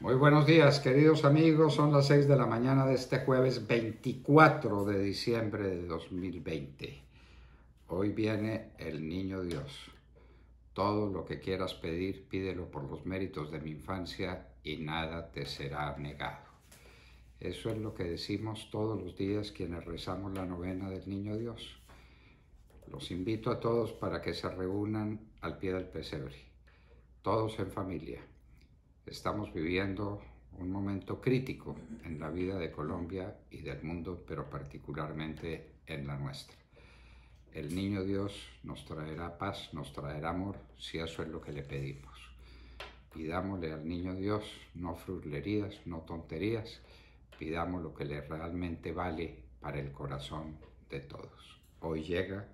Muy buenos días, queridos amigos. Son las 6 de la mañana de este jueves 24 de diciembre de 2020. Hoy viene el Niño Dios. Todo lo que quieras pedir, pídelo por los méritos de mi infancia y nada te será negado. Eso es lo que decimos todos los días quienes rezamos la novena del Niño Dios. Los invito a todos para que se reúnan al pie del pesebre, todos en familia Estamos viviendo un momento crítico en la vida de Colombia y del mundo, pero particularmente en la nuestra. El niño Dios nos traerá paz, nos traerá amor, si eso es lo que le pedimos. Pidámosle al niño Dios no fruslerías, no tonterías, pidamos lo que le realmente vale para el corazón de todos. Hoy llega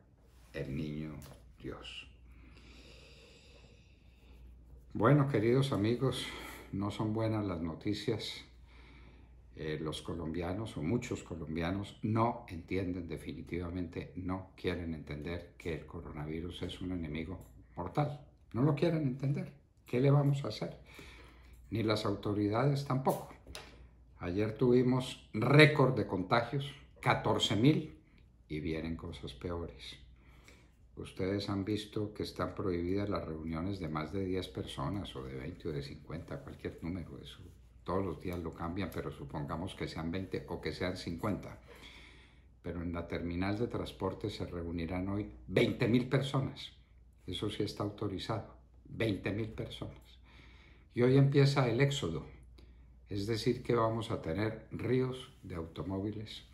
el niño Dios. Bueno, queridos amigos, no son buenas las noticias. Eh, los colombianos o muchos colombianos no entienden definitivamente, no quieren entender que el coronavirus es un enemigo mortal. No lo quieren entender. ¿Qué le vamos a hacer? Ni las autoridades tampoco. Ayer tuvimos récord de contagios, 14 mil, y vienen cosas peores. Ustedes han visto que están prohibidas las reuniones de más de 10 personas o de 20 o de 50, cualquier número. Eso todos los días lo cambian, pero supongamos que sean 20 o que sean 50. Pero en la terminal de transporte se reunirán hoy 20.000 personas. Eso sí está autorizado. 20.000 personas. Y hoy empieza el éxodo. Es decir, que vamos a tener ríos de automóviles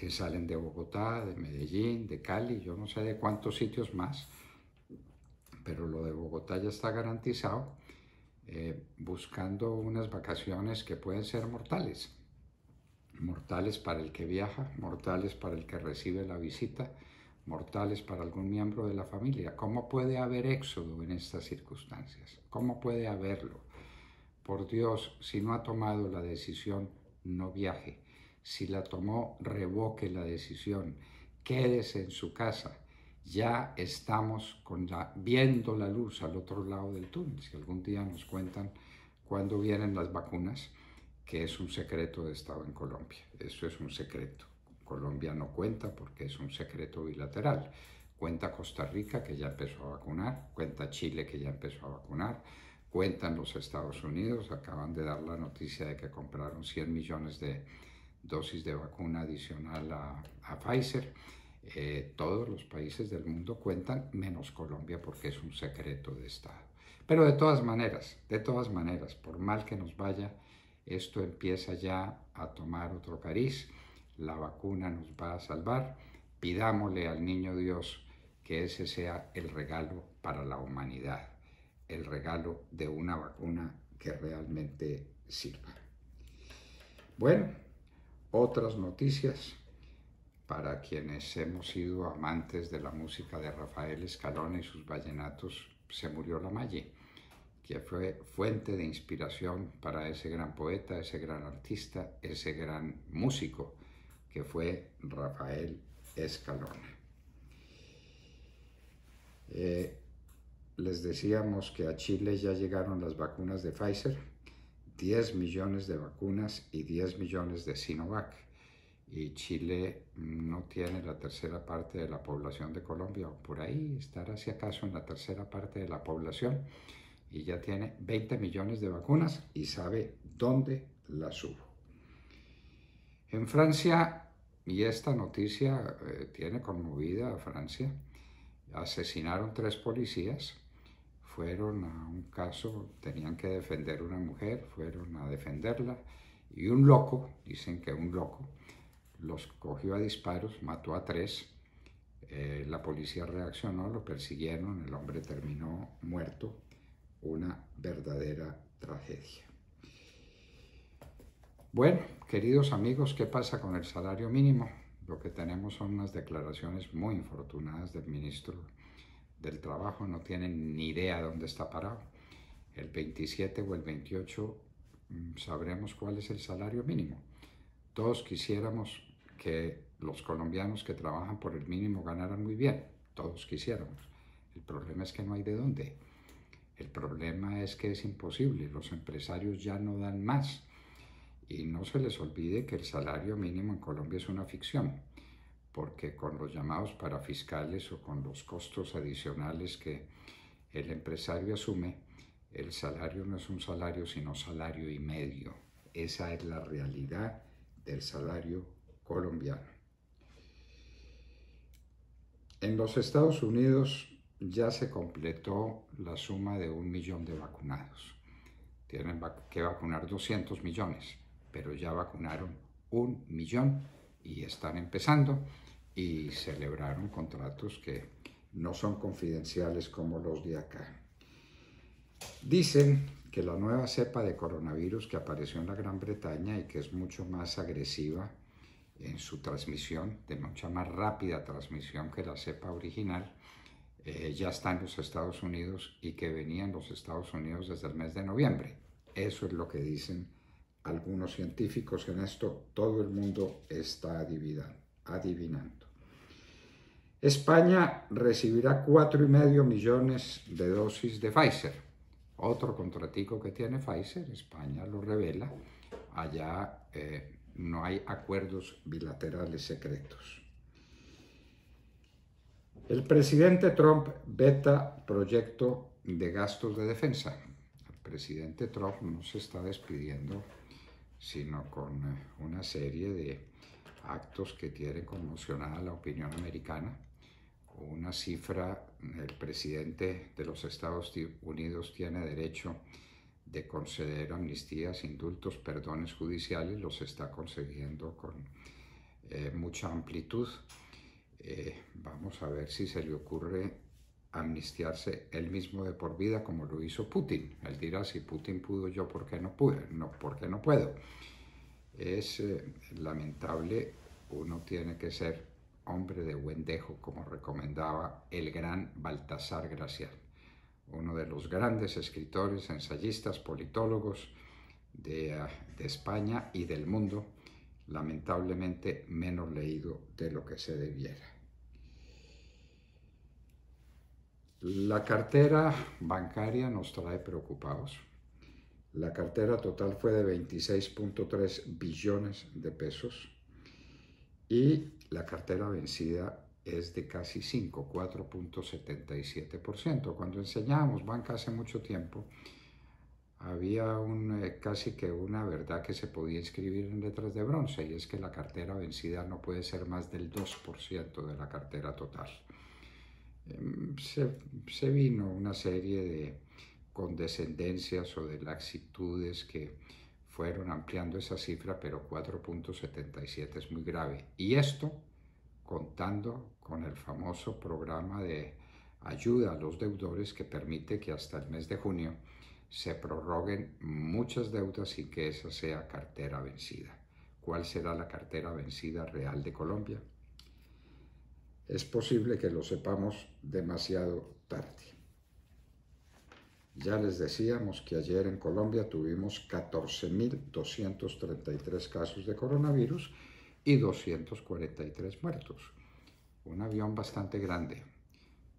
que salen de Bogotá, de Medellín, de Cali, yo no sé de cuántos sitios más, pero lo de Bogotá ya está garantizado, eh, buscando unas vacaciones que pueden ser mortales. Mortales para el que viaja, mortales para el que recibe la visita, mortales para algún miembro de la familia. ¿Cómo puede haber éxodo en estas circunstancias? ¿Cómo puede haberlo? Por Dios, si no ha tomado la decisión, no viaje si la tomó, revoque la decisión, quédese en su casa. Ya estamos con la, viendo la luz al otro lado del túnel. Si algún día nos cuentan cuándo vienen las vacunas, que es un secreto de Estado en Colombia. Eso es un secreto. Colombia no cuenta porque es un secreto bilateral. Cuenta Costa Rica que ya empezó a vacunar, cuenta Chile que ya empezó a vacunar, cuentan los Estados Unidos, acaban de dar la noticia de que compraron 100 millones de, dosis de vacuna adicional a, Pfizer. Eh, todos los países del mundo cuentan, menos Colombia, porque es un secreto de Estado. Pero de todas maneras, de todas maneras, por mal que nos vaya, esto empieza ya a tomar otro cariz. La vacuna nos va a salvar. Pidámosle al niño Dios que ese sea el regalo para la humanidad, el regalo de una vacuna que realmente sirva. Bueno, otras noticias para quienes hemos sido amantes de la música de Rafael Escalona y sus vallenatos, se murió la Malle, que fue fuente de inspiración para ese gran poeta, ese gran artista, ese gran músico que fue Rafael Escalona. Eh, les decíamos que a Chile ya llegaron las vacunas de Pfizer, 10 millones de vacunas y 10 millones de Sinovac. Y Chile no tiene la tercera parte de la población de Colombia, por ahí estará si acaso en la tercera parte de la población, y ya tiene 20 millones de vacunas y sabe dónde las hubo. En Francia, y esta noticia eh, tiene conmovida a Francia, asesinaron tres policías fueron a un caso, tenían que defender a una mujer, fueron a defenderla y un loco, dicen que un loco, los cogió a disparos, mató a tres, eh, la policía reaccionó, lo persiguieron, el hombre terminó muerto, una verdadera tragedia. Bueno, queridos amigos, ¿qué pasa con el salario mínimo? Lo que tenemos son unas declaraciones muy infortunadas del ministro del trabajo no tienen ni idea dónde está parado. El 27 o el 28 mm, sabremos cuál es el salario mínimo. Todos quisiéramos que los colombianos que trabajan por el mínimo ganaran muy bien. Todos quisiéramos. El problema es que no hay de dónde. El problema es que es imposible, los empresarios ya no dan más. Y no se les olvide que el salario mínimo en Colombia es una ficción, porque con los llamados parafiscales o con los costos adicionales que el empresario asume, el salario no es un salario, sino salario y medio. Esa es la realidad del salario colombiano. En los Estados Unidos ya se completó la suma de un millón de vacunados. Tienen que vacunar 200 millones, pero ya vacunaron un millón y están empezando y celebraron contratos que no son confidenciales como los de acá. Dicen que la nueva cepa de coronavirus que apareció en la Gran Bretaña y que es mucho más agresiva en su transmisión, de mucha más rápida transmisión que la cepa original, eh, ya está en los Estados Unidos y que venía en los Estados Unidos desde el mes de noviembre. Eso es lo que dicen algunos científicos. En esto todo el mundo está adivinando. España recibirá 4,5 millones de dosis de Pfizer otro contratico que tiene Pfizer, España lo revela, allá eh, no hay acuerdos bilaterales secretos. El presidente Trump veta proyecto de gastos de defensa. El presidente Trump no se está despidiendo, sino con eh, una serie de actos que tienen conmocionada la opinión americana una cifra, el presidente de los Estados Unidos tiene derecho de conceder amnistías, indultos, perdones judiciales, los está concediendo con eh, mucha amplitud. Eh, vamos a ver si se le ocurre amnistiarse él mismo de por vida como lo hizo Putin. Él dirá, si Putin pudo, yo por qué no pude, no, ¿por qué no puedo? Es eh, lamentable, uno tiene que ser hombre de buen dejo, como recomendaba el gran Baltasar Gracial, uno de los grandes escritores, ensayistas, politólogos de, ah, de España y del mundo, lamentablemente menos leído de lo que se debiera. La cartera bancaria nos trae preocupados. La cartera total fue de 26.3 billones de pesos y la cartera vencida es de casi 5, 4.77%. Cuando enseñábamos banca hace mucho tiempo, había un, eh, casi que una verdad que se podía inscribir en letras de bronce y es que la cartera vencida no puede ser más del 2% de la cartera total. Em, se, vino una serie de condescendencias o de laxitudes que fueron ampliando esa cifra, pero 4.77 es muy grave. Y esto contando con el famoso programa de ayuda a los deudores que permite que hasta el mes de junio se prorroguen muchas deudas sin que esa sea cartera vencida. ¿Cuál será la cartera vencida real de Colombia? Es posible que lo sepamos demasiado tarde. Ya les decíamos que ayer en Colombia tuvimos 14.233 casos de coronavirus y 243 muertos. Un avión bastante grande,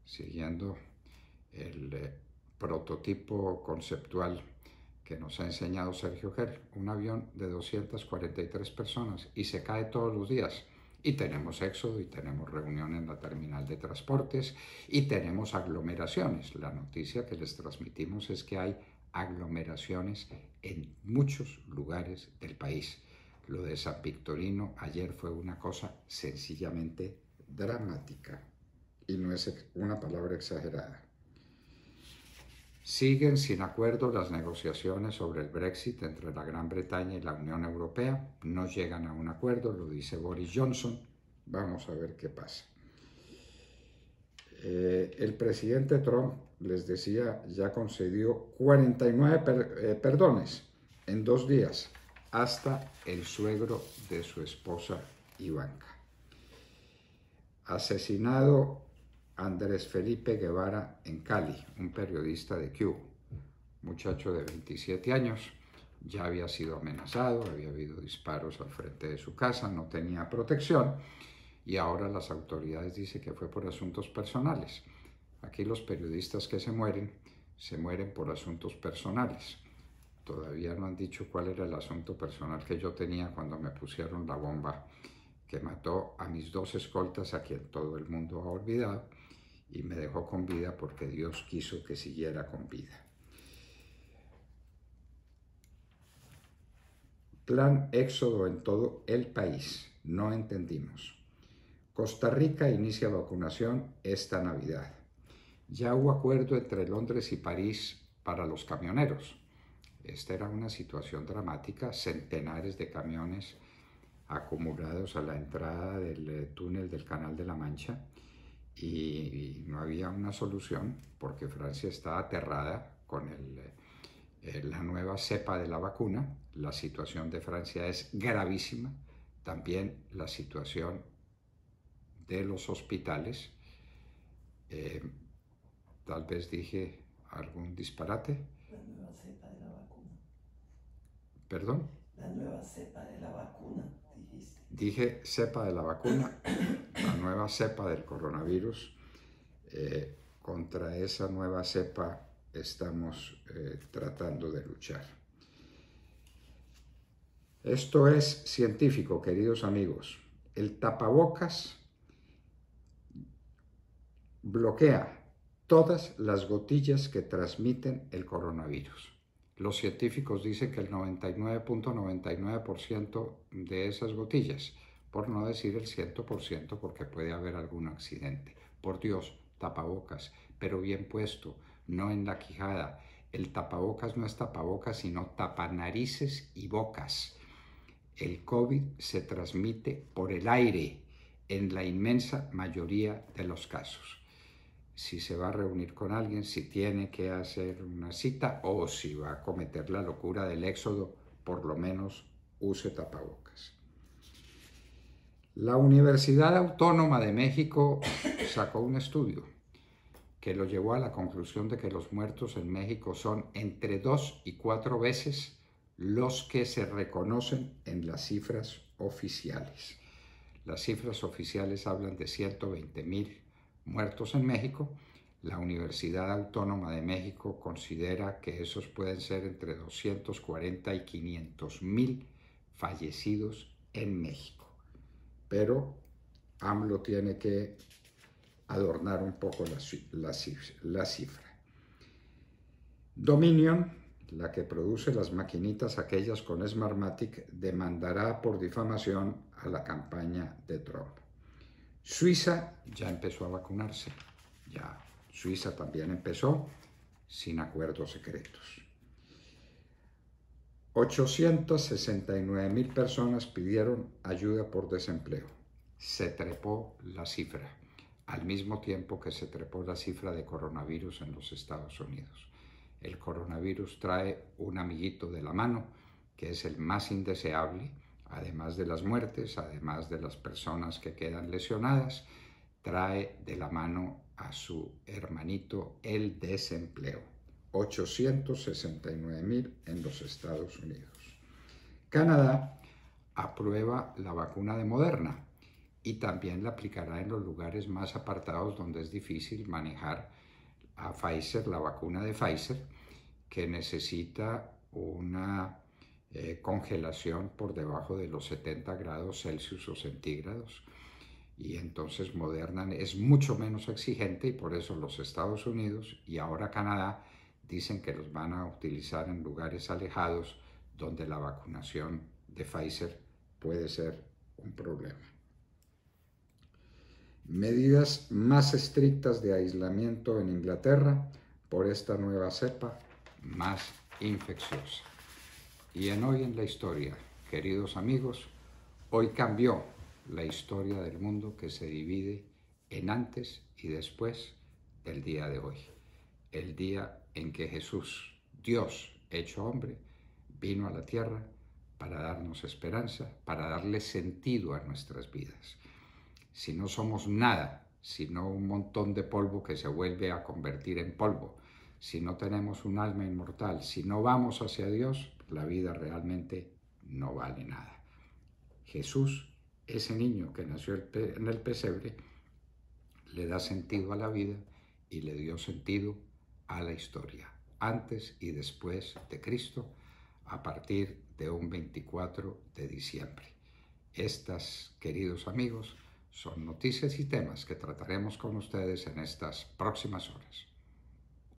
siguiendo el eh, prototipo conceptual que nos ha enseñado Sergio Ger, un avión de 243 personas y se cae todos los días y tenemos éxodo y tenemos reunión en la terminal de transportes y tenemos aglomeraciones. La noticia que les transmitimos es que hay aglomeraciones en muchos lugares del país. Lo de San Victorino ayer fue una cosa sencillamente dramática y no es una palabra exagerada. Siguen sin acuerdo las negociaciones sobre el Brexit entre la Gran Bretaña y la Unión Europea. No llegan a un acuerdo, lo dice Boris Johnson. Vamos a ver qué pasa. Eh, el presidente Trump, les decía, ya concedió 49 eh, perdones en dos días, hasta el suegro de su esposa Ivanka. Asesinado Andrés Felipe Guevara en Cali, un periodista de Q, muchacho de 27 años, ya había sido amenazado, había habido disparos al frente de su casa, no tenía protección y ahora las autoridades dicen que fue por asuntos personales. Aquí los periodistas que se mueren se mueren por asuntos personales. Todavía no han dicho cuál era el asunto personal que yo tenía cuando me pusieron la bomba que mató a mis dos escoltas a quien todo el mundo ha olvidado y me dejó con vida porque Dios quiso que siguiera con vida. Plan éxodo en todo el país. No entendimos. Costa Rica inicia vacunación esta Navidad. Ya hubo acuerdo entre Londres y París para los camioneros. Esta era una situación dramática, centenares de camiones acumulados a la entrada del eh, túnel del Canal de la Mancha y, no había una solución porque Francia está aterrada con eh, eh, la nueva cepa de la vacuna. La situación de Francia es gravísima, también la situación de los hospitales. tal vez dije algún disparate. La nueva cepa de la vacuna. ¿Perdón? La nueva cepa de la vacuna. Dije cepa de la vacuna, nueva cepa del coronavirus. Eh, contra esa nueva cepa estamos eh, tratando de luchar. Esto es científico, queridos amigos. El tapabocas bloquea todas las gotillas que transmiten el coronavirus. Los científicos dicen que el 99.99% de esas gotillas, por no decir el 100% porque puede haber algún accidente. Por Dios, tapabocas, pero bien puesto, no en la quijada. El tapabocas no es tapabocas, sino tapanarices y bocas. El COVID se transmite por el aire en la inmensa mayoría de los casos si se va a reunir con alguien, si tiene que hacer una cita o si va a cometer la locura del éxodo, por lo menos use tapabocas. La Universidad Autónoma de México sacó un estudio que lo llevó a la conclusión de que los muertos en México son entre dos y cuatro veces los que se reconocen en las cifras oficiales. Las cifras oficiales hablan de 120 mil muertos en México, la Universidad Autónoma de México considera que esos pueden ser entre 240 y 500 mil fallecidos en México. Pero AMLO tiene que adornar un poco la, la cifra. Dominion, la que produce las maquinitas aquellas con Smartmatic, demandará por difamación a la campaña de Trump. Suiza ya empezó a vacunarse, ya Suiza también empezó sin acuerdos secretos. 869 mil personas pidieron ayuda por desempleo. Se trepó la cifra, al mismo tiempo que se trepó la cifra de coronavirus en los Estados Unidos. El coronavirus trae un amiguito de la mano, que es el más indeseable, además de las muertes, además de las personas que quedan lesionadas, trae de la mano a su hermanito el desempleo. 869 mil en los Estados Unidos. Canadá aprueba la vacuna de Moderna y también la aplicará en los lugares más apartados donde es difícil manejar a Pfizer, la vacuna de Pfizer, que necesita una eh, congelación por debajo de los 70 grados Celsius o centígrados. Y entonces Moderna es mucho menos exigente y por eso los Estados Unidos y ahora Canadá dicen que los van a utilizar en lugares alejados donde la vacunación de Pfizer puede ser un problema. Medidas más estrictas de aislamiento en Inglaterra por esta nueva cepa más infecciosa. Y en Hoy en la Historia, queridos amigos, hoy cambió la historia del mundo que se divide en antes y después del día de hoy. El día en que Jesús, Dios hecho hombre, vino a la tierra para darnos esperanza, para darle sentido a nuestras vidas. Si no somos nada, sino un montón de polvo que se vuelve a convertir en polvo, si no tenemos un alma inmortal, si no vamos hacia Dios, la vida realmente no vale nada. Jesús, ese niño que nació en el pesebre, le da sentido a la vida y le dio sentido a la historia, antes y después de Cristo, a partir de un 24 de diciembre. Estas, queridos amigos, son noticias y temas que trataremos con ustedes en estas próximas horas.